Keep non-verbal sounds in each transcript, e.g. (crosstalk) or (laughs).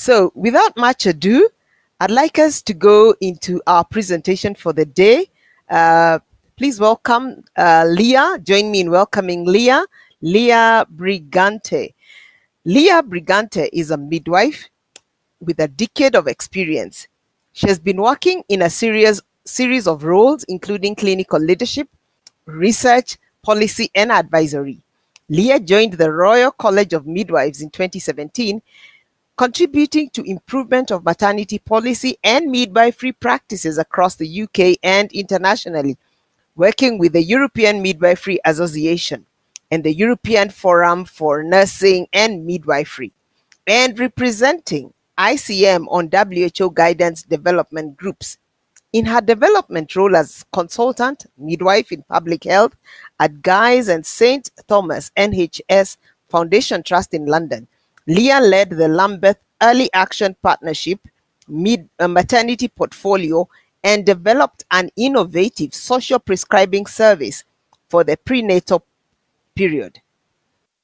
So, without much ado, I'd like us to go into our presentation for the day. Uh, please welcome uh, Lia. Join me in welcoming Lia. Lia Brigante. Lia Brigante is a midwife with a decade of experience. She has been working in a series, series of roles, including clinical leadership, research, policy, and advisory. Lia joined the Royal College of Midwives in 2017, contributing to improvement of maternity policy and midwifery practices across the UK and internationally, working with the European Midwifery Association and the European Forum for Nursing and Midwifery, and representing ICM on WHO guidance development groups. In her development role as consultant midwife in public health at Guy's and St. Thomas NHS Foundation Trust in London, Lia led the Lambeth Early Action Partnership mid, uh, maternity portfolio and developed an innovative social prescribing service for the prenatal period.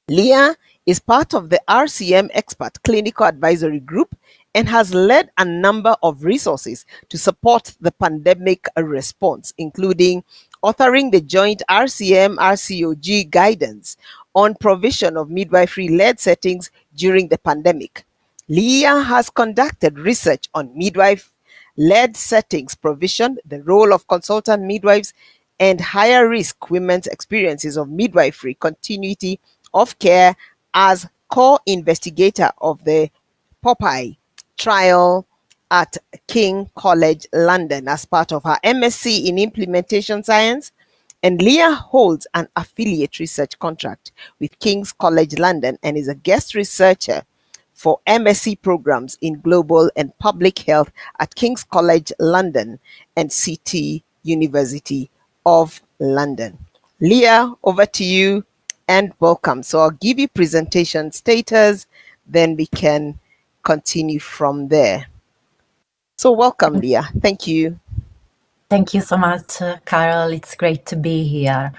Lia is part of the RCM Expert Clinical Advisory Group and has led a number of resources to support the pandemic response, including authoring the joint RCM RCOG guidance on provision of midwifery led settings during the pandemic. Lia has conducted research on midwife led settings provision, the role of consultant midwives, and higher risk women's experiences of midwifery continuity of care as co investigator of the POPPIE trial at King College London as part of her MSc in Implementation Science, and Lia holds an affiliate research contract with King's College London and is a guest researcher for MSc programs in global and public health at King's College London and City University of London. Lia, over to you and welcome. So I'll give you presentation status, then we can continue from there. So welcome, Lia. Thank you. Thank you so much, Carol. It's great to be here.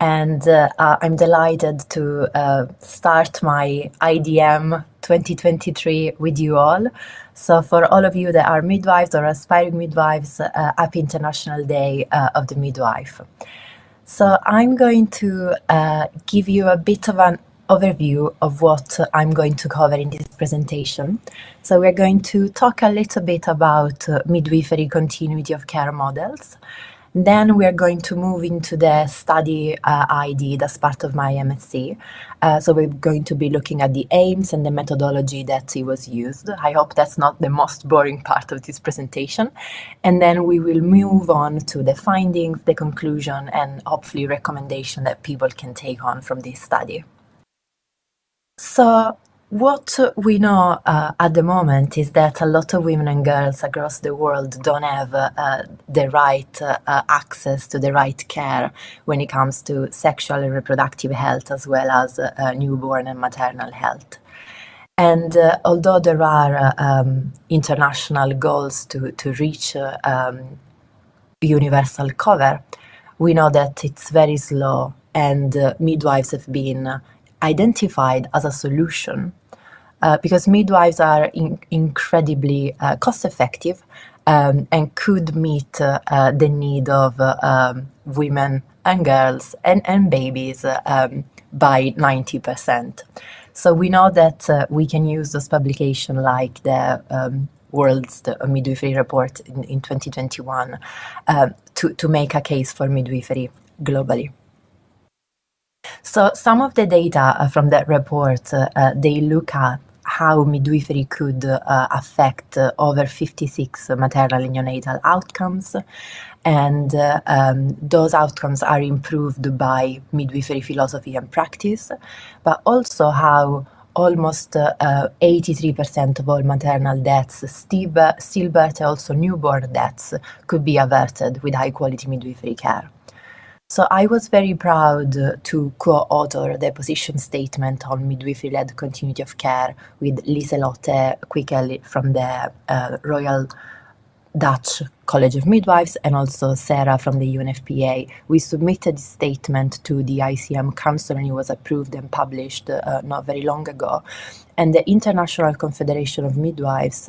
And uh, uh, I'm delighted to uh, start my IDM 2023 with you all. So, for all of you that are midwives or aspiring midwives, uh, happy International Day uh, of the Midwife. So, I'm going to uh, give you a bit of an overview of what I'm going to cover in this presentation. So we're going to talk a little bit about uh, midwifery continuity of care models. Then we're going to move into the study uh, I did as part of my MSc. Uh, so we're going to be looking at the aims and the methodology that it was used. I hope that's not the most boring part of this presentation. And then we will move on to the findings, the conclusion, and hopefully recommendation that people can take on from this study. So what we know uh, at the moment is that a lot of women and girls across the world don't have uh, the right uh, access to the right care when it comes to sexual and reproductive health as well as uh, newborn and maternal health. And uh, although there are uh, um, international goals to, to reach um, universal cover, we know that it's very slow and midwives have been identified as a solution uh, because midwives are in- incredibly uh, cost effective um, and could meet uh, uh the need of uh, um, women and girls and, and babies uh, um, by 90%. So we know that we can use those publications like the um, World's the Midwifery Report in, in 2021 to, to make a case for midwifery globally. So some of the data uh, from that report, uh, uh, they look at how midwifery could uh, affect uh, over 56 maternal and neonatal outcomes. And uh, um, those outcomes are improved by midwifery philosophy and practice, but also how almost 83% of all maternal deaths, stillbirth, also newborn deaths could be averted with high quality midwifery care. So I was very proud to co-author the position statement on midwifery-led continuity of care with Liselotte Kweekel from the uh, Royal Dutch College of Midwives and also Sarah from the UNFPA. We submitted this statement to the ICM Council and it was approved and published uh, not very long ago. And the International Confederation of Midwives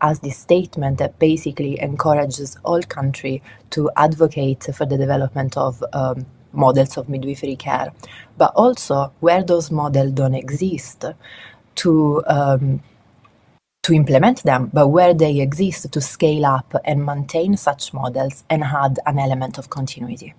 has this statement that basically encourages all countries to advocate for the development of um, models of midwifery care, but also where those models don't exist, to um, to implement them, but where they exist, to scale up and maintain such models and add an element of continuity.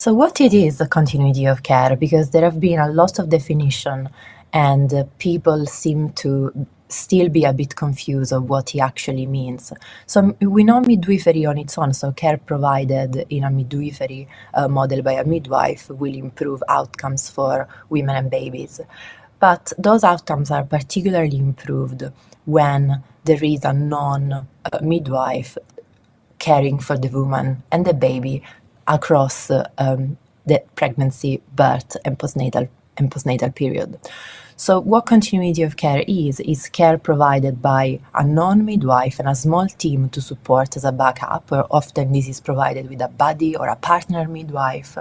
So, what it is the continuity of care? Because there have been a lot of definition, and uh, people seem to still be a bit confused of what he actually means. So we know midwifery on its own, so care provided in a midwifery uh, model by a midwife will improve outcomes for women and babies. But those outcomes are particularly improved when there is a non midwife caring for the woman and the baby across uh, um, the pregnancy, birth, and postnatal and postnatal period. So, what continuity of care is, is care provided by a non midwife and a small team to support as a backup, often this is provided with a buddy or a partner midwife.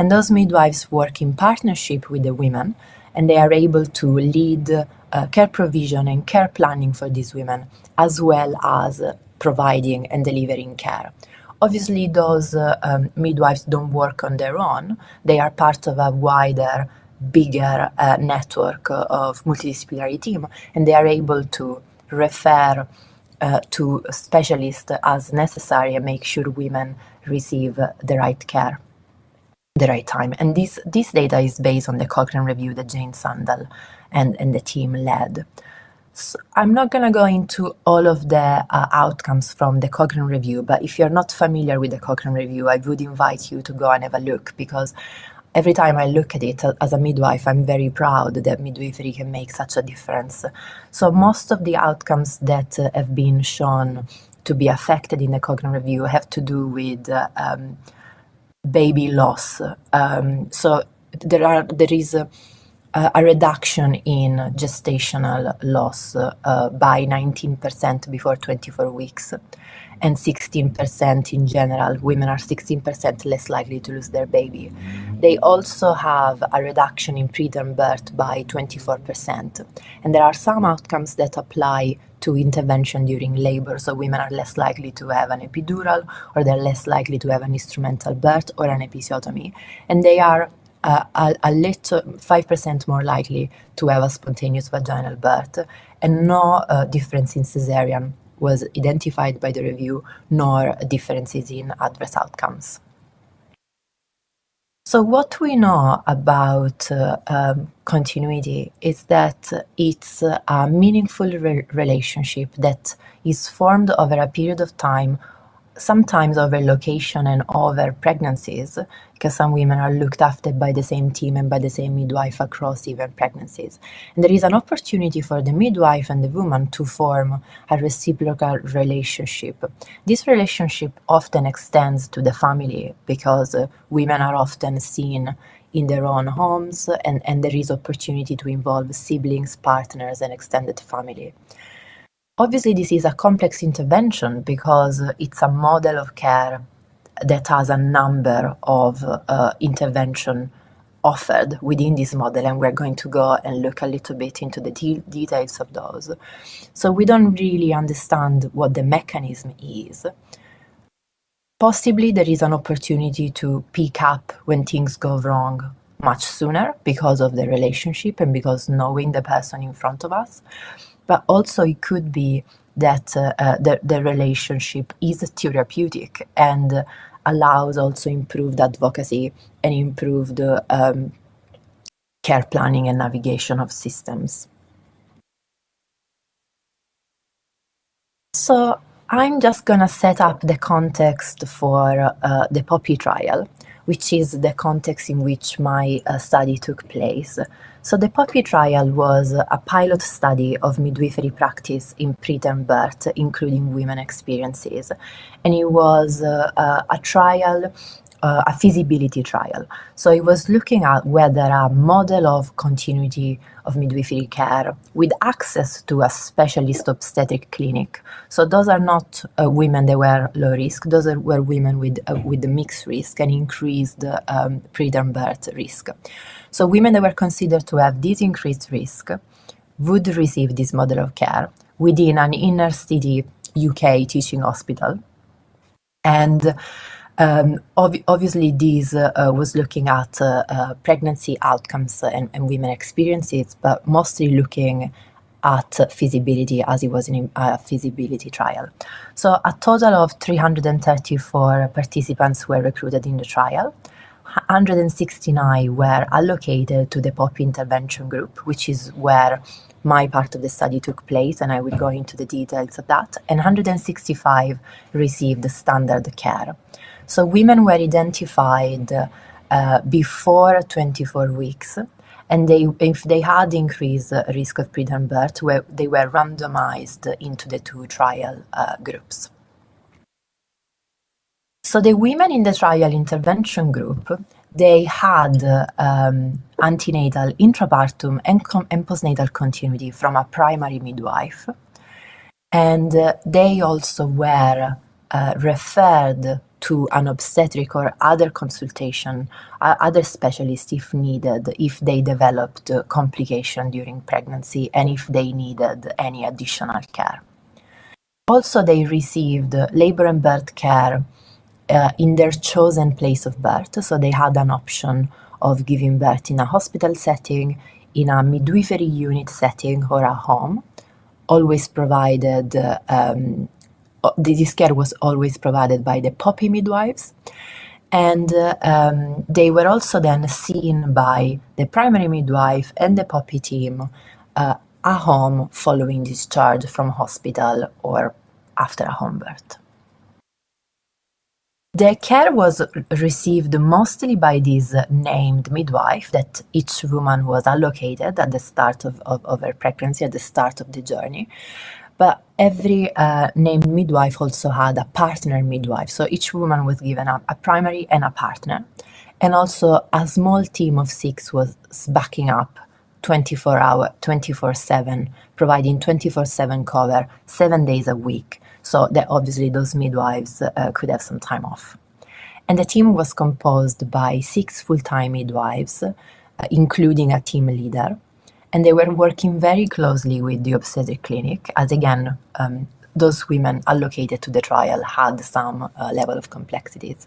And those midwives work in partnership with the women and they are able to lead uh, care provision and care planning for these women, as well as providing and delivering care. Obviously, those uh, um, midwives don't work on their own, they are part of a wider bigger uh, network of multidisciplinary team and they are able to refer uh, to specialists as necessary and make sure women receive the right care the right time. And this this data is based on the Cochrane review that Jane Sandall and, and the team led. So I'm not going to go into all of the uh, outcomes from the Cochrane review, but if you're not familiar with the Cochrane review, I would invite you to go and have a look because every time I look at it as a midwife, I'm very proud that midwifery can make such a difference. So most of the outcomes that uh, have been shown to be affected in the Cochrane review have to do with uh, um, baby loss. Um, so there are there is a, a reduction in gestational loss uh, by 19% before 24 weeks and 16% in general. Women are 16% less likely to lose their baby. They also have a reduction in preterm birth by 24%. And there are some outcomes that apply to intervention during labor. So women are less likely to have an epidural, or they're less likely to have an instrumental birth or an episiotomy. And they are uh, a, a, little 5% more likely to have a spontaneous vaginal birth, and no uh, difference in cesarean was identified by the review, nor differences in adverse outcomes. So, what we know about uh, um, continuity is that it's a meaningful re- relationship that is formed over a period of time sometimes over location and over pregnancies, because some women are looked after by the same team and by the same midwife across even pregnancies. And there is an opportunity for the midwife and the woman to form a reciprocal relationship. This relationship often extends to the family because uh, women are often seen in their own homes and, and there is opportunity to involve siblings, partners, and extended family. Obviously, this is a complex intervention because it's a model of care that has a number of uh, intervention offered within this model and we're going to go and look a little bit into the de- details of those. So we don't really understand what the mechanism is. Possibly there is an opportunity to pick up when things go wrong much sooner because of the relationship and because knowing the person in front of us but also it could be that uh, uh, the, the relationship is therapeutic and allows also improved advocacy and improved um, care planning and navigation of systems. So I'm just going to set up the context for uh, the POPPIE trial, which is the context in which my uh, study took place. So the POPPIE trial was a pilot study of midwifery practice in preterm birth, including women experiences. And it was uh, a trial uh, a feasibility trial. So it was looking at whether a model of continuity of midwifery care with access to a specialist obstetric clinic. So those are not uh, women that were low risk; those are, were women with uh, with mixed risk and increased um, preterm birth risk. So women that were considered to have this increased risk would receive this model of care within an inner city UK teaching hospital, and um, ob- obviously, this uh, uh, was looking at uh, pregnancy outcomes and, and, women experiences, but mostly looking at feasibility as it was in a feasibility trial. So, a total of 334 participants were recruited in the trial. 169 were allocated to the POPPIE intervention group, which is where my part of the study took place, and I will go into the details of that. And 165 received standard care. So women were identified uh, before 24 weeks, and they, if they had increased risk of preterm birth, where they were randomized into the two trial uh, groups. So the women in the trial intervention group, they had um, antenatal, intrapartum, and, and, postnatal continuity from a primary midwife, and uh, they also were uh, referred to an obstetric or other consultation, uh, other specialist if needed, if they developed complication during pregnancy and if they needed any additional care. Also, they received labor and birth care uh, in their chosen place of birth, so they had an option of giving birth in a hospital setting, in a midwifery unit setting, or a home, always provided um, this care was always provided by the POPPIE midwives. And uh, um, they were also then seen by the primary midwife and the POPPIE team uh, at home following discharge from hospital or after a home birth. The care was received mostly by this named midwife that each woman was allocated at the start of, of, of her pregnancy, at the start of the journey. But every uh, named midwife also had a partner midwife. So each woman was given a, a primary and a partner. And also a small team of six was backing up 24 hour, 24 7, providing 24 7 cover seven days a week. So that obviously those midwives uh, could have some time off. And the team was composed by six full time midwives, uh, including a team leader and they were working very closely with the obstetric clinic, as again, um, those women allocated to the trial had some uh, level of complexities.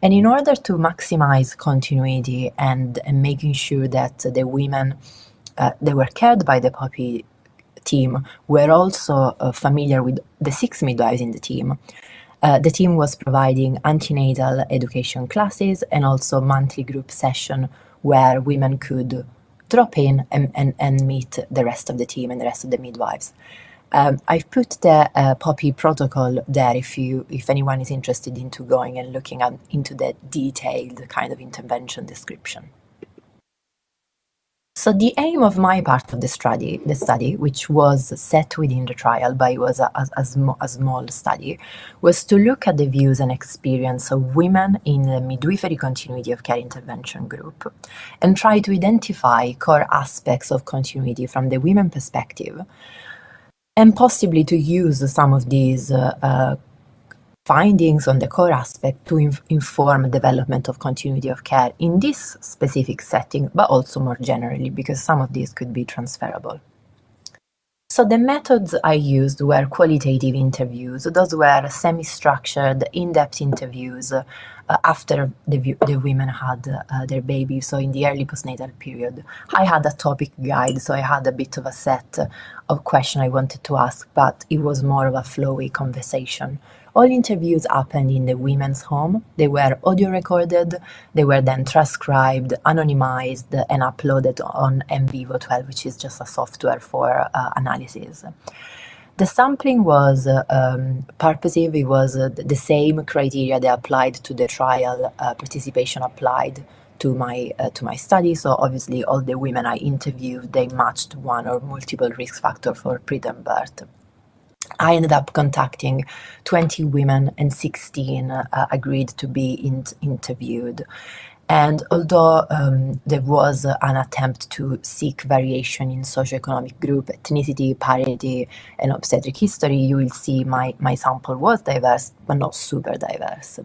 And in order to maximize continuity and, and making sure that the women uh, they were cared by the POPPIE team were also uh, familiar with the six midwives in the team. Uh, the team was providing antenatal education classes and also monthly group session where women could drop in and, and, and meet the rest of the team and the rest of the midwives. Um, I've put the uh, POPPIE protocol there if you if anyone is interested into going and looking at, into the detailed kind of intervention description. So the aim of my part of the study, the study, which was set within the trial, but it was a, a, a, sm- a small study, was to look at the views and experience of women in the midwifery continuity of care intervention group, and try to identify core aspects of continuity from the women perspective, and possibly to use some of these uh, uh, findings on the core aspect to inf- inform development of continuity of care in this specific setting, but also more generally, because some of these could be transferable. So the methods I used were qualitative interviews. Those were semi-structured, in-depth interviews uh, after the, the women had uh, their baby, so in the early postnatal period. I had a topic guide, so I had a bit of a set of questions I wanted to ask, but it was more of a flowy conversation all interviews happened in the women's home. They were audio recorded, they were then transcribed, anonymized, and uploaded on NVivo 12, which is just a software for uh, analysis. The sampling was uh, um, purposive, it was uh, the same criteria they applied to the trial uh, participation applied to my uh, to my study. So obviously, all the women I interviewed they matched one or multiple risk factor for preterm birth. I ended up contacting 20 women and 16 uh, agreed to be in- interviewed. And although um, there was an attempt to seek variation in socioeconomic group, ethnicity, parity, and obstetric history, you will see my, my sample was diverse, but not super diverse.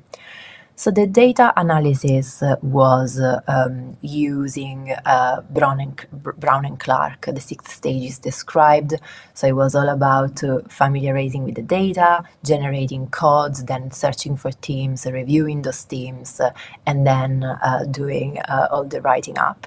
So the data analysis was um, using uh, Braun, and, Braun and Clarke, the six stages described. So it was all about uh, familiarizing with the data, generating codes, then searching for teams, reviewing those teams, uh, and then doing all the writing up.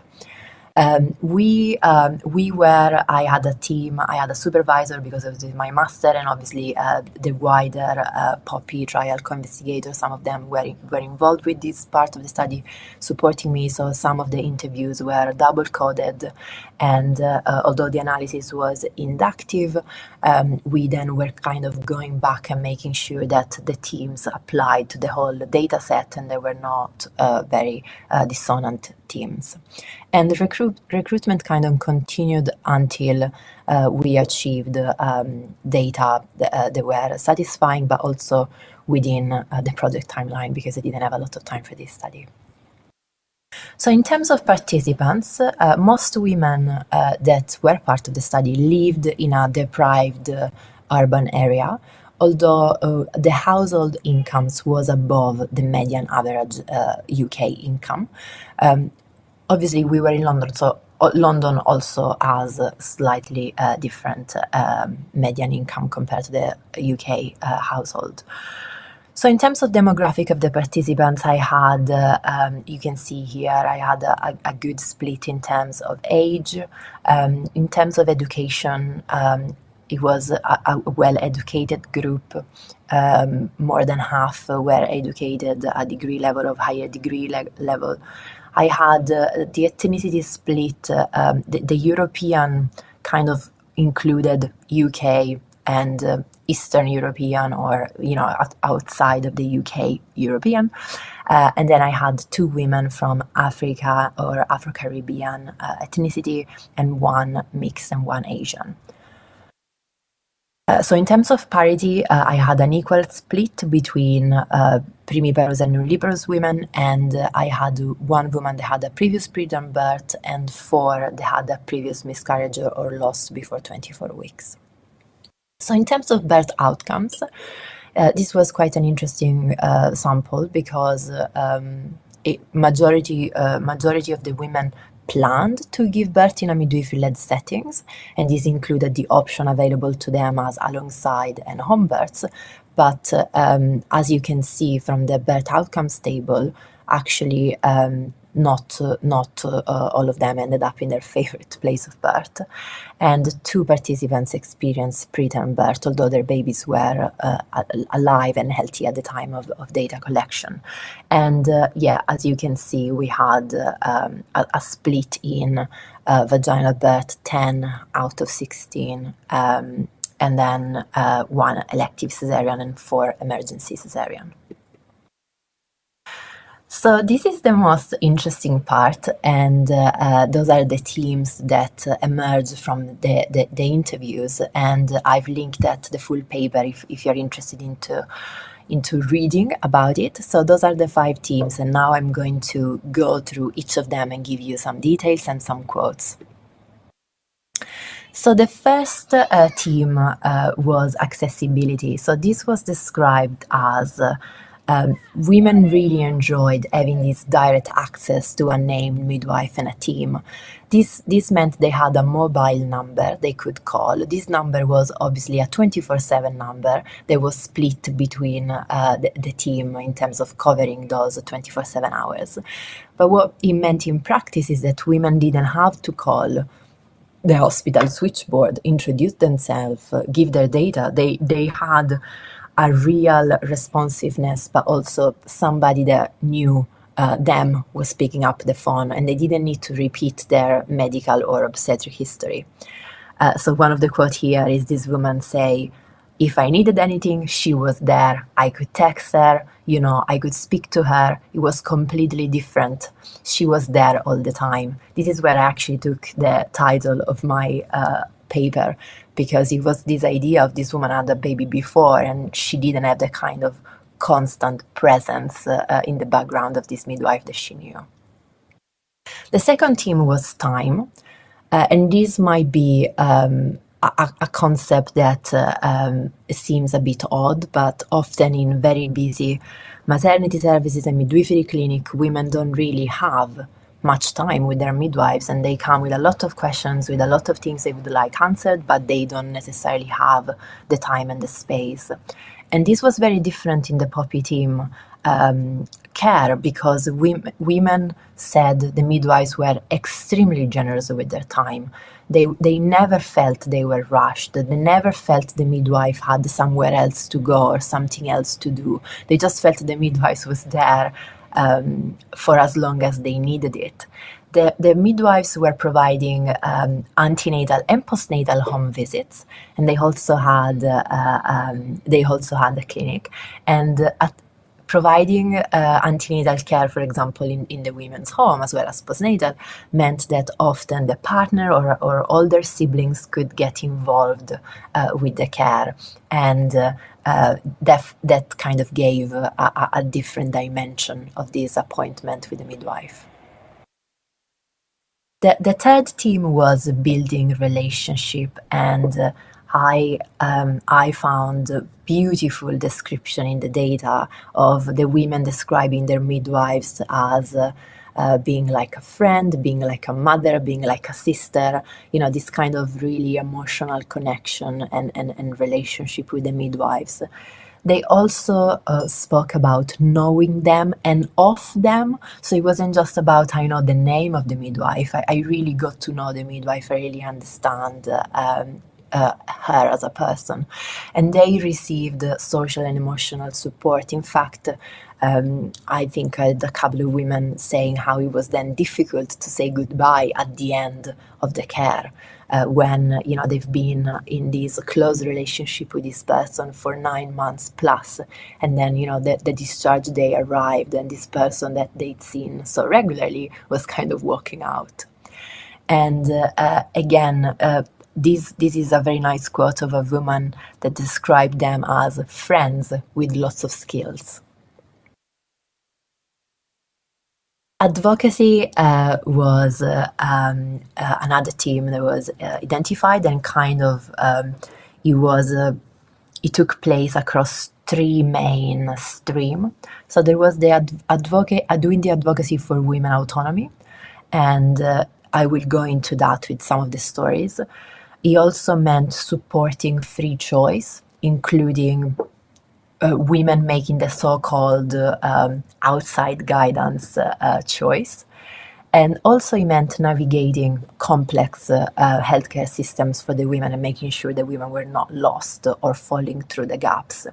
Um, we um, we were. I had a team. I had a supervisor because of my master, and obviously uh, the wider uh, POPPIE trial co-investigators. Some of them were were involved with this part of the study, supporting me. So some of the interviews were double coded, and uh, uh, although the analysis was inductive, um, we then were kind of going back and making sure that the teams applied to the whole data set, and they were not uh, very uh, dissonant teams. And the recruit, recruitment kind of continued until uh, we achieved um, data that, uh, that, were satisfying, but also within the project timeline because I didn't have a lot of time for this study. So, in terms of participants, uh, most women uh, that were part of the study lived in a deprived uh, urban area, although uh, the household incomes was above the median average UK uh, income. Um, obviously, we were in London, so uh, London also has slightly different median income compared to the UK household. So in terms of demographic of the participants, I had, uh, um, you can see here, I had a, a, good split in terms of age. Um, in terms of education, um, it was a, a well-educated group. Um, more than half were educated at degree level of higher degree le- level. I had uh, the ethnicity split, uh, um, the, the, European kind of included UK and uh, Eastern European or, you know, outside of the UK European. Uh, and then I had two women from Africa or Afro Caribbean uh, ethnicity and one mixed and one Asian. Uh, so in terms of parity, uh, I had an equal split between uh, primiparous and nulliparous women, and uh, I had one woman that had a previous preterm birth and four that had a previous miscarriage or loss before 24 weeks. So in terms of birth outcomes, uh, this was quite an interesting uh, sample because um, majority majority of the women planned to give birth in a midwifery-led settings, and this included the option available to them as alongside and home births. But um, as you can see from the birth outcomes table, actually um, not uh, not uh, all of them ended up in their favorite place of birth, and two participants experienced preterm birth, although their babies were uh, alive and healthy at the time of, of data collection. And uh, yeah, as you can see, we had um, a, a, split in uh, vaginal birth, ten out of sixteen. Um, and then uh, one elective cesarean and four emergency cesarean. So this is the most interesting part, and uh, uh, those are the teams that uh, emerge from the, the, the, interviews. And I've linked that the full paper if, if you're interested into into reading about it. So those are the five teams, and now I'm going to go through each of them and give you some details and some quotes. So the first uh, team uh, was accessibility. So this was described as um, women really enjoyed having this direct access to a named midwife and a team. This, this meant they had a mobile number they could call. This number was obviously a 24 7 number that was split between uh, the, the team in terms of covering those 24 7 hours. But what it meant in practice is that women didn't have to call the hospital switchboard, introduce themselves, uh, give their data. They, they had a real responsiveness, but also somebody that knew uh, them was picking up the phone and they didn't need to repeat their medical or obstetric history. Uh, so one of the quote here is this woman say, if I needed anything, she was there. I could text her, you know, I could speak to her. It was completely different. She was there all the time. This is where I actually took the title of my uh, paper because it was this idea of this woman had a baby before and she didn't have the kind of constant presence uh, uh, in the background of this midwife that she knew. The second theme was time, uh, and this might be um, a, a, concept that uh, um, seems a bit odd, but often in very busy maternity services and midwifery clinic, women don't really have much time with their midwives and they come with a lot of questions with a lot of things they would like answered but they don't necessarily have the time and the space. And this was very different in the POPPIE team um, care because we, women said the midwives were extremely generous with their time. They, they never felt they were rushed. They never felt the midwife had somewhere else to go or something else to do. They just felt the midwife was there um, for as long as they needed it. The, the midwives were providing um, antenatal and postnatal home visits, and they also had uh, um, they also had a clinic. And at providing uh, antenatal care, for example, in, in the women's home as well as postnatal, meant that often the partner or, or older siblings could get involved uh, with the care. And uh, uh that, that kind of gave a, a, different dimension of this appointment with the midwife. The, the third theme was building relationship and uh, I um, I found a beautiful description in the data of the women describing their midwives as uh, uh, being like a friend, being like a mother, being like a sister. You know, this kind of really emotional connection and, and, and relationship with the midwives. They also uh, spoke about knowing them and of them. So it wasn't just about, I know the name of the midwife. I, I really got to know the midwife. I really understand um, uh, her as a person. And they received social and emotional support. In fact, um, I think I had a couple of women saying how it was then difficult to say goodbye at the end of the care. Uh, when you know they've been in this close relationship with this person for nine months plus, and then you know the, the discharge day arrived, and this person that they'd seen so regularly was kind of walking out. And uh, uh, again, uh, this this is a very nice quote of a woman that described them as friends with lots of skills. Advocacy uh, was uh, um, uh, another team that was uh, identified and kind of um, it was uh, it took place across three main stream. So there was the ad- advocate uh, doing the advocacy for women autonomy, and I will go into that with some of the stories. It also meant supporting free choice, including uh, women making the so-called uh, um, outside guidance uh, uh choice. And also it meant navigating complex uh, uh, healthcare systems for the women and making sure that women were not lost or falling through the gaps.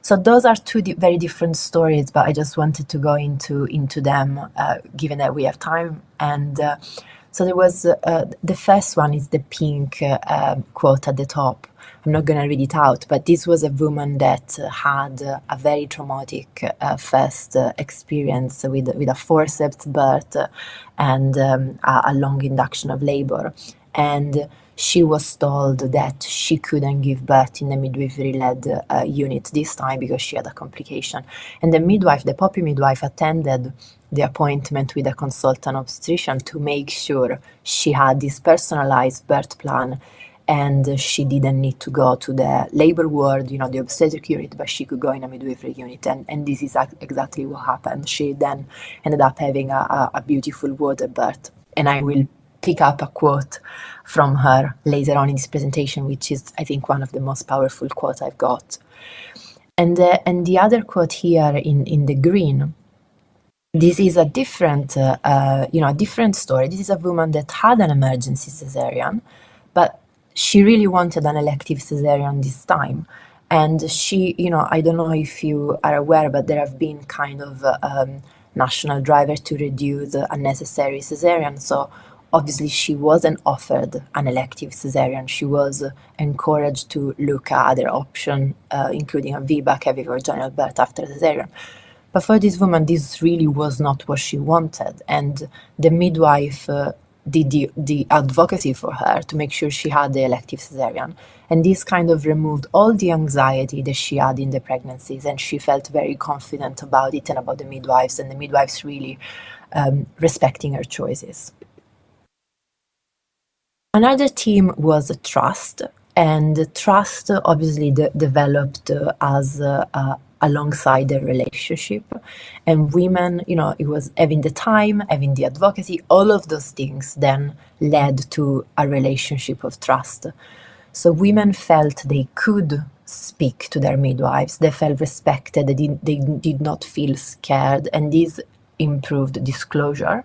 So those are two di- very different stories, but I just wanted to go into into them, given that we have time. And so there was uh, the first one is the pink uh, um, quote at the top. I'm not going to read it out, but this was a woman that had a very traumatic uh, first uh, experience with with a forceps birth and um, a, a long induction of labor, and she was told that she couldn't give birth in the midwifery led uh, unit this time because she had a complication. And the midwife, the POPPIE midwife, attended the appointment with a consultant obstetrician to make sure she had this personalized birth plan and she didn't need to go to the labor ward, you know, the obstetric unit, but she could go in a midwifery unit. And, and this is exactly what happened. She then ended up having a, a, beautiful water birth. And I will pick up a quote from her later on in this presentation, which is, I think, one of the most powerful quotes I've got. And, uh, and the other quote here in, in the green this is a different, uh, uh, you know, a different story. This is a woman that had an emergency cesarean, but she really wanted an elective cesarean this time. And she, you know, I don't know if you are aware, but there have been kind of uh, um, national drivers to reduce unnecessary cesarean. So obviously she wasn't offered an elective cesarean. She was encouraged to look at other options, uh, including a VBAC, heavy vaginal birth after cesarean. But for this woman, this really was not what she wanted. And the midwife uh, did the, the advocacy for her to make sure she had the elective cesarean. And this kind of removed all the anxiety that she had in the pregnancies, and she felt very confident about it and about the midwives, and the midwives really um, respecting her choices. Another team was trust, and trust obviously de- developed as alongside the relationship. And women you know it was having the time having the advocacy all of those things then led to a relationship of trust. So women felt they could speak to their midwives. They felt respected. They did, they did not feel scared. And this improved disclosure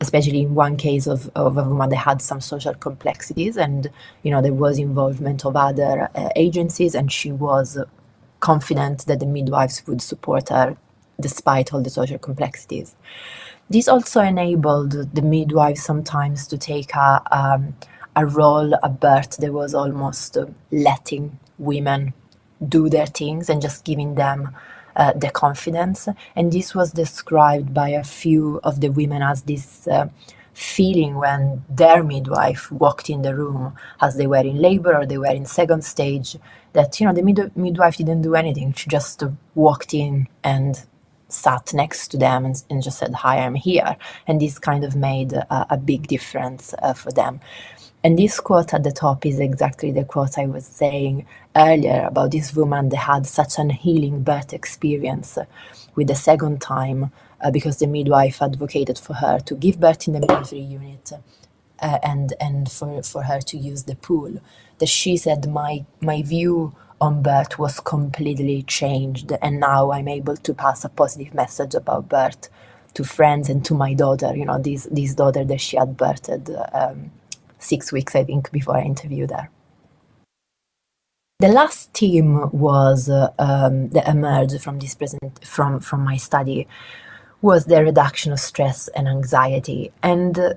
especially in one case of, of a woman that had some social complexities and you know there was involvement of other uh, agencies and she was confident that the midwives would support her despite all the social complexities this also enabled the midwives sometimes to take a, um, a role at birth that was almost uh, letting women do their things and just giving them uh, the confidence. And this was described by a few of the women as this uh, feeling when their midwife walked in the room as they were in labor or they were in second stage that you know the mid- midwife didn't do anything. She just walked in and sat next to them and, and just said hi i'm here. And this kind of made a, big difference uh, for them. And this quote at the top is exactly the quote I was saying earlier about this woman that had such an healing birth experience with the second time uh, because the midwife advocated for her to give birth in the midwifery unit uh, and and for, for her to use the pool. That she said my my view on birth was completely changed and now I'm able to pass a positive message about birth to friends and to my daughter, you know, this this daughter that she had birthed um, six weeks, I think, before I interviewed her. The last team was uh, um, that emerged from this present from from my study was the reduction of stress and anxiety, and uh,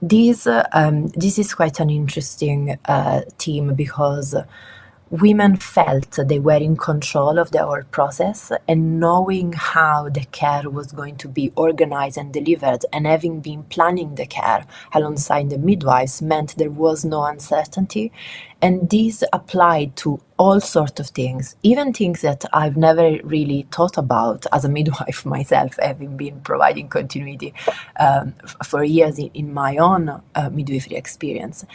this uh, um, this is quite an interesting uh, team because women felt they were in control of the whole process and knowing how the care was going to be organized and delivered and having been planning the care alongside the midwives meant there was no uncertainty. And this applied to all sorts of things even things that i've never really thought about as a (laughs) midwife myself having been providing continuity um, for years in, in my own uh, midwifery experience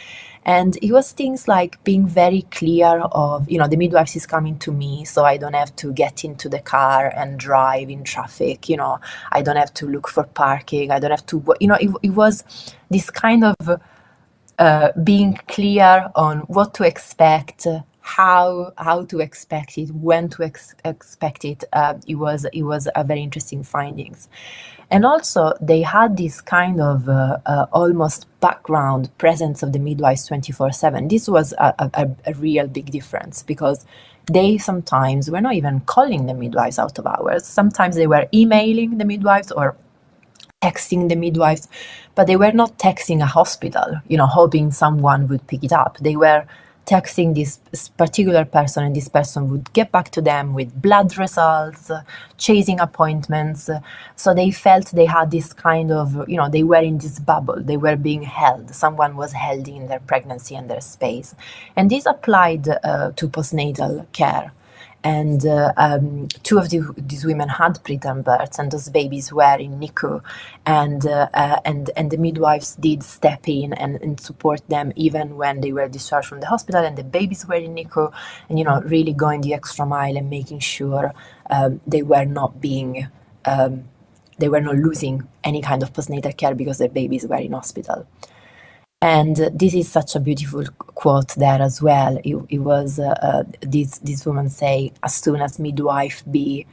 and it was things like being very clear of you know the midwife is coming to me so i don't have to get into the car and drive in traffic you know. I don't have to look for parking. I don't have to you know it, it was this kind of uh, being clear on what to expect how how to expect it when to ex- expect it uh, it was it was a very interesting findings and also, they had this kind of uh, uh, almost background presence of the midwives 24 7. This was a, a, a, real big difference because they sometimes were not even calling the midwives out of hours. Sometimes they were emailing the midwives or texting the midwives, but they were not texting a hospital, you know, hoping someone would pick it up. They were texting this particular person and this person would get back to them with blood results chasing appointments. So they felt they had this kind of you know they were in this bubble. They were being held. Someone was held in their pregnancy and their space. And this applied uh, to postnatal care and uh, um, two of the, these women had preterm births, and those babies were in NICU, and uh, uh, and and the midwives did step in and, and, support them even when they were discharged from the hospital, and the babies were in NICU, and you know really going the extra mile and making sure um, they were not being um, they were not losing any kind of postnatal care because their babies were in hospital. And this is such a beautiful quote there as well. It, it was uh, uh, this this woman say, "As soon as midwife B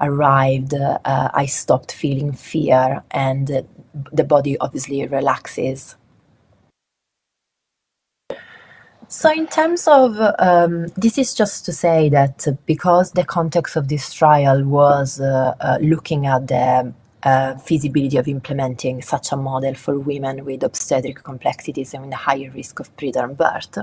arrived, uh, I stopped feeling fear, and the body obviously relaxes." So, in terms of um, this, is just to say that because the context of this trial was uh, uh, looking at the uh, feasibility of implementing such a model for women with obstetric complexities and with a higher risk of preterm birth.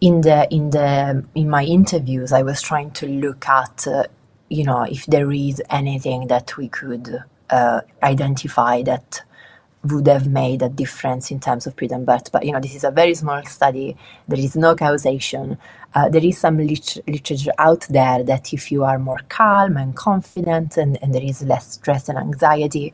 In the in the in my interviews, I was trying to look at, uh, you know, if there is anything that we could uh, identify that would have made a difference in terms of preterm birth. But you know, this is a very small study. There is no causation. Uh, there is some lit- literature out there that if you are more calm and confident, and, and there is less stress and anxiety,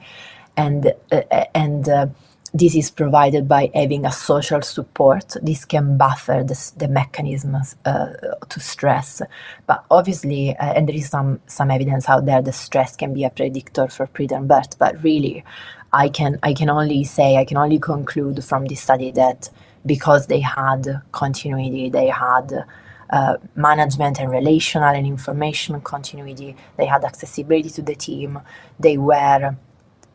and uh, and uh, this is provided by having a social support. This can buffer the, the mechanisms uh, to stress. But obviously, uh, and there is some, some evidence out there that stress can be a predictor for preterm birth. But really, I can, I can only say, I can only conclude from this study that because they had continuity, they had uh, management and relational and information continuity, they had accessibility to the team, they were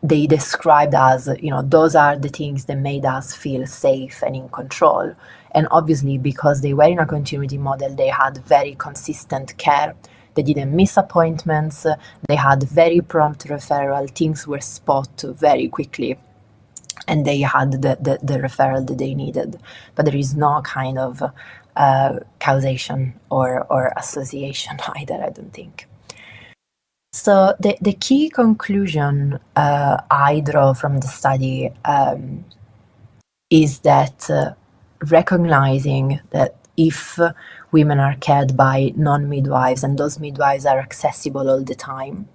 they described as you know those are the things that made us feel safe and in control. And obviously because they were in a continuity model they had very consistent care. They didn't miss appointments. They had very prompt referral. Things were spot very quickly and they had the, the, the referral that they needed. But there is no kind of uh, causation or, or association (laughs) either i don't think. So the, the key conclusion uh, I draw from the study um, is that uh, recognizing that if women are cared by known midwives and those midwives are accessible all the time,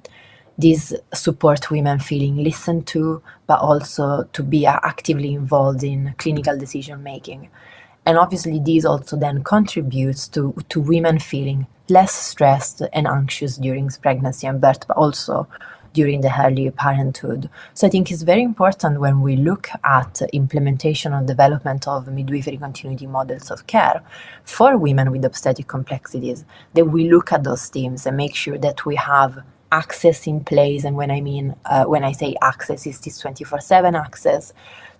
these support women feeling listened to, but also to be uh, actively involved in clinical decision making. And obviously, this also then contributes to, to women feeling less stressed and anxious during pregnancy and birth, but also during the early parenthood. So I think it's very important when we look at implementation or development of midwifery continuity models of care for women with obstetric complexities that we look at those themes and make sure that we have access in place. And when I mean uh, when I say access, is this 24/7 access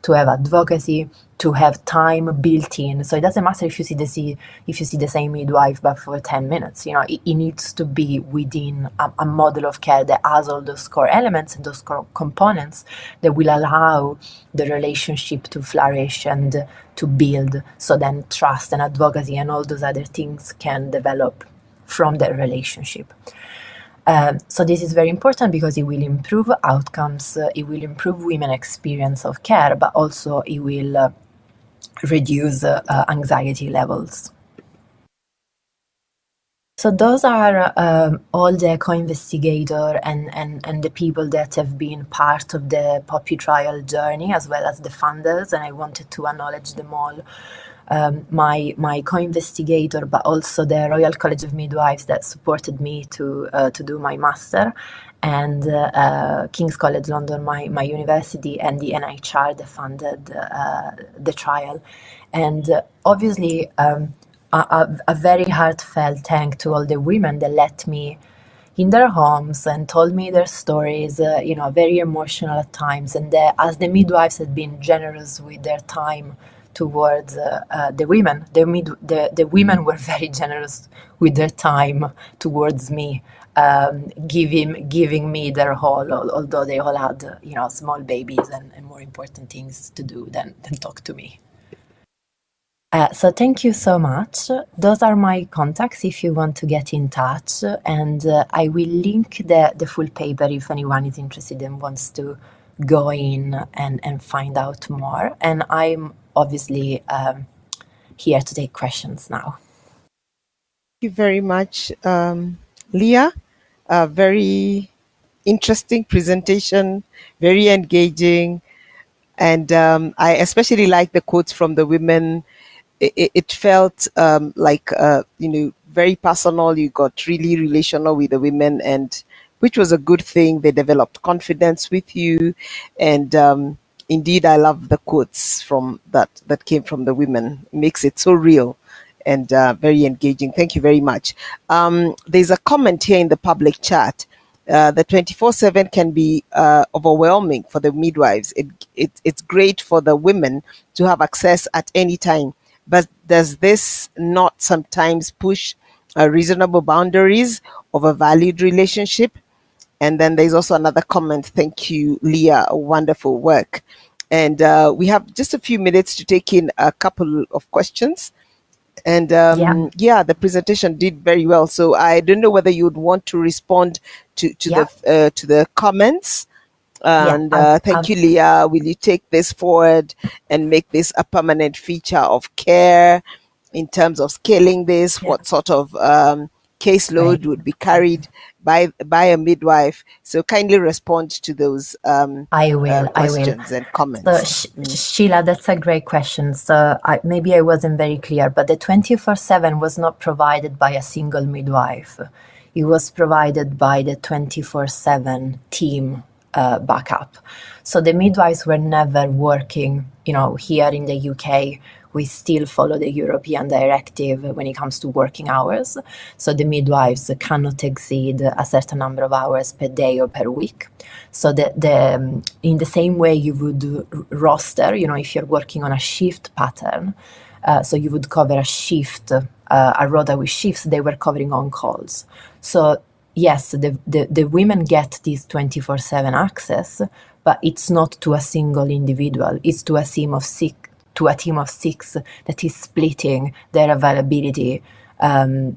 to have advocacy, to have time built in. So it doesn't matter if you see the see, if you see the same midwife but for 10 minutes. You know, it, it needs to be within a, a, model of care that has all those core elements and those core components that will allow the relationship to flourish and to build. So then trust and advocacy and all those other things can develop from that relationship. Um, so this is very important because it will improve outcomes, uh, it will improve women experience of care, but also it will uh, reduce uh, uh anxiety levels. So those are um, all the co-investigator and, and, and the people that have been part of the POPPIE trial journey, as well as the funders, and I wanted to acknowledge them all um, my my co-investigator, but also the Royal College of Midwives that supported me to uh, to do my master, and uh, uh King's College London, my my university, and the NIHR that funded uh, the trial, and uh, obviously. Um, a, a, very heartfelt thank to all the women that let me in their homes and told me their stories, uh, you know, very emotional at times. And the, as the midwives had been generous with their time towards uh, uh, the women. The, mid- the, the women were (laughs) very generous with their time towards me, um, giving giving me their whole. Although they all had you know small babies and, and more important things to do than than talk to me. Uh, so thank you so much. Those are my contacts if you want to get in touch, and uh, I will link the the full paper if anyone is interested and wants to go in and and find out more. And I'm obviously um, here to take questions now. Thank you very much, um, Lia. A very interesting presentation, very engaging. And um, I especially like the quotes from the women. It, it felt um, like, uh, you know, very personal. You got really relational with the women, and which was a good thing. They developed confidence with you, and um, indeed, I love the quotes from that that came from the women. It makes it so real and uh, very engaging. Thank you very much. Um, there's a comment here in the public chat. Uh, the 24/7 can be uh, overwhelming for the midwives. It, it, it's great for the women to have access at any time, but does this not sometimes push uh, reasonable boundaries of a valued relationship? And then there's also another comment. Thank you, Lia. Wonderful work. And uh, we have just a few minutes to take in a couple of questions. And um, yeah. yeah. the presentation did very well. So I don't know whether you would want to respond to, to yeah. the uh, to the comments And Yeah, uh, thank um, you, Lia. Will you take this forward and make this a permanent feature of care in terms of scaling this? What sort of um, right. caseload would be carried by by a midwife? So kindly respond to those um, I uh, will, I will. questions and So, comments. Sh- Mm. Sheila, that's a great question. So, I, maybe I wasn't very clear, but the 24 7 was not provided by a single midwife. It was provided by the 24 7 team uh, backup. So, the midwives were never working, you know, here in the UK. We still follow the European directive when it comes to working hours. So, the midwives cannot exceed a certain number of hours per day or per week. So the, the in the same way you would roster, you know, if you're working on a shift pattern, uh, so you would cover a shift, uh, a rota with shifts. They were covering on calls. So yes, the the, the women get this twenty four seven access, but it's not to a single individual. It's to a team of six to a team of six that is splitting their availability um,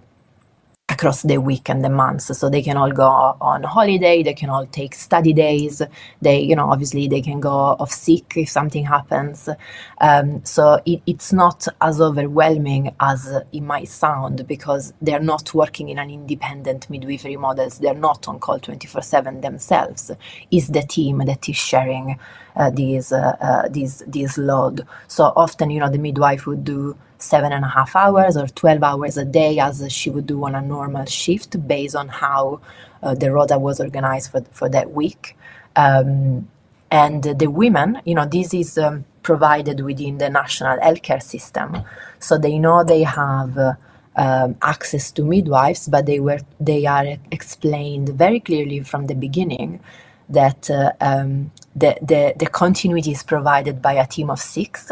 across the week and the months. So they can all go on holiday they can all take study days they you know obviously they can go off sick if something happens. Um, so it, it's not as overwhelming as it might sound because they're not working in an independent midwifery models. They're not on call 24/7 themselves. Is the team that is sharing these uh, these this load so often you know the midwife would do seven and a half hours or 12 hours a day as she would do on a normal shift based on how uh, the rota was organized for, for that week. Um, and the women, you know, this is um, provided within the national healthcare system. So they know they have uh, um, access to midwives, but they were they are explained very clearly from the beginning that uh, um, the, the, the continuity is provided by a team of six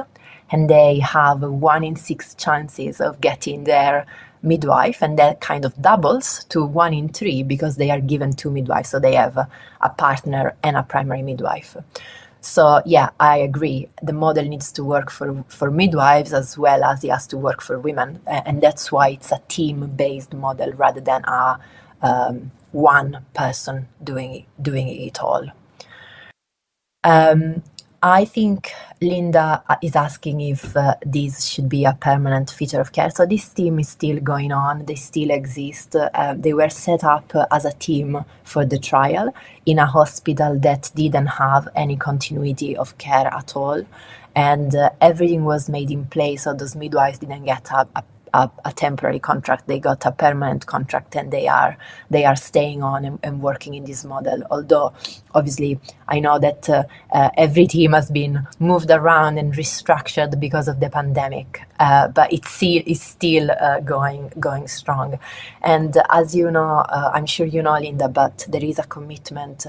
and they have one in six chances of getting their midwife and that kind of doubles to one in three because they are given two midwives so they have a, partner and a primary midwife. So yeah i agree. The model needs to work for, for midwives as well as it has to work for women and that's why it's a team based model rather than a um, one person doing doing it all um, I think Linda is asking if uh, this should be a permanent feature of care. So this team is still going on. They still exist. Uh, they were set up as a team for the trial in a hospital that didn't have any continuity of care at all, and uh, everything was made in place. So those midwives didn't get a, a a, a, temporary contract. They got a permanent contract and they are they are staying on and, and working in this model. Although obviously i know that uh, uh, every team has been moved around and restructured because of the pandemic uh, but it's still, it's still uh, going going strong. And as you know uh, i'm sure you know linda but there is a commitment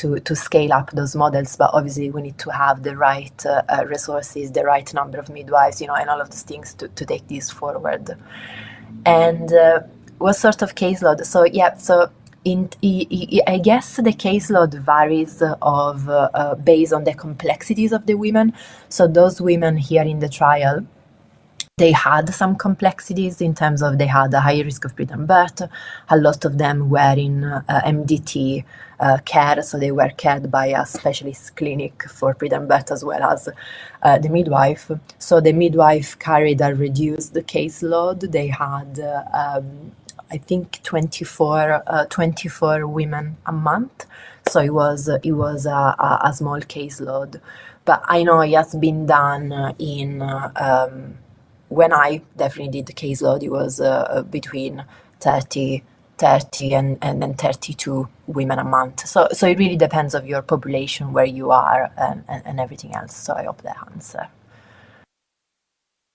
to, to scale up those models, but obviously we need to have the right uh, uh, resources, the right number of midwives, you know, and all of those things to, to take this forward. And uh, what sort of caseload? So yeah, so in, I guess the caseload varies of uh, based on the complexities of the women. So those women here in the trial they had some complexities in terms of they had a high risk of preterm birth. A lot of them were in uh, MDT uh, care, so they were cared by a specialist clinic for preterm birth as well as uh, the midwife. So the midwife carried a reduced caseload. They had, um, I think, 24, uh, 24 women a month. So it was it was a, a, a small caseload, but I know it has been done in. Um, when I definitely did the caseload, it was uh, between 30, 30 and, and then 32 women a month. So, so it really depends of your population, where you are, and, and, and everything else. So I hope that answer.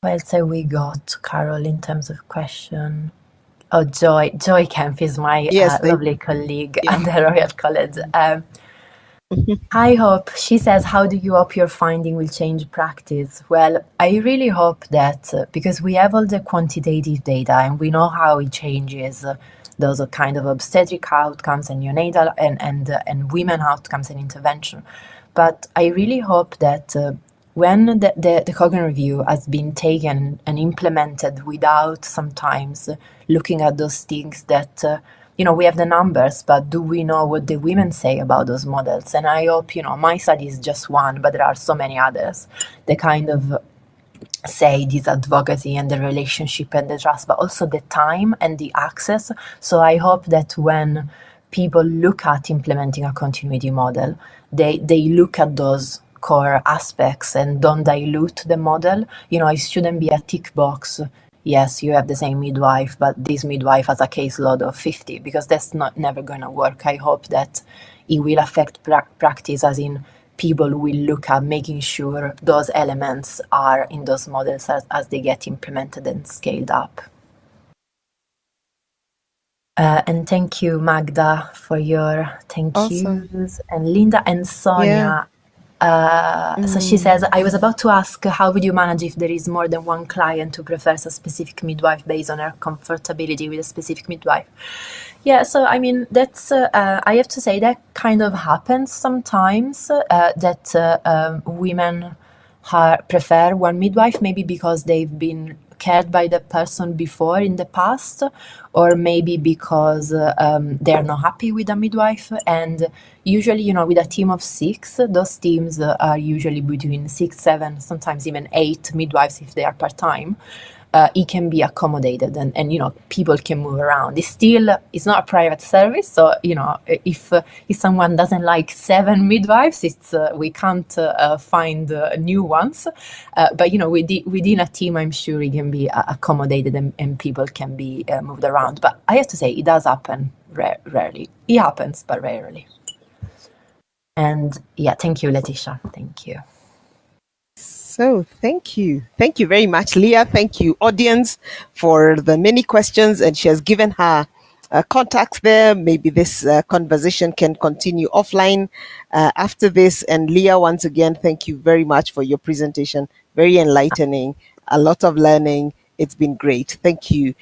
What else have we got, Carol, in terms of question? Oh, Joy, Joy Kemp is my Yes, uh, lovely colleague Yeah. (laughs) at the Royal College. Um, I hope, she says, how do you hope your finding will change practice? Well, I really hope that uh, because we have all the quantitative data and we know how it changes uh, those are kind of obstetric outcomes and neonatal and, and, uh, and women outcomes and intervention. But I really hope that uh, when the, the, the review has been taken and implemented without sometimes looking at those things that uh, you know, we have the numbers, but do we know what the women say about those models? And I hope, you know, my study is just one, but there are so many others. The kind of say this advocacy and the relationship and the trust, but also the time and the access. So I hope that when people look at implementing a continuity model, they they look at those core aspects and don't dilute the model. You know, it shouldn't be a tick box. Yes, you have the same midwife, but this midwife has a caseload of 50 because that's not never going to work. I hope that it will affect pra- practice as in people will look at making sure those elements are in those models as, as they get implemented and scaled up. Uh, and thank you, Magda, for your thank awesome. yous, and Linda and Sonia. Yeah. Uh, mm. So she mm. says, I was about to ask, how would you manage if there is more than one client who prefers a specific midwife based on her comfortability with a specific midwife? Yeah, so I mean, that's, uh, uh, I have to say that kind of happens sometimes uh, that uh, um, women prefer one midwife, maybe because they've been by the person before in the past, or maybe because um, they are not happy with a midwife. And usually, you know, with a team of six, those teams are usually between six, seven, sometimes even eight midwives if they are part time uh, it can be accommodated and, and you know people can move around. It's still it's not a private service so you know if uh, if someone doesn't like seven midwives it's uh, we can't uh, uh, find uh, new ones. But you know within, within a team i'm sure it can be accommodated and, and, people can be moved around. But i have to say it does happen ra- rarely. It happens but rarely. And yeah thank you letitia. Thank you so thank you. Thank you very much, Lia. Thank you, audience, for the many questions. And she has given her uh, contacts there. Maybe this uh, conversation can continue offline uh, after this. And Lia, once again, thank you very much for your presentation. Very enlightening, a lot of learning. It's been great. Thank you.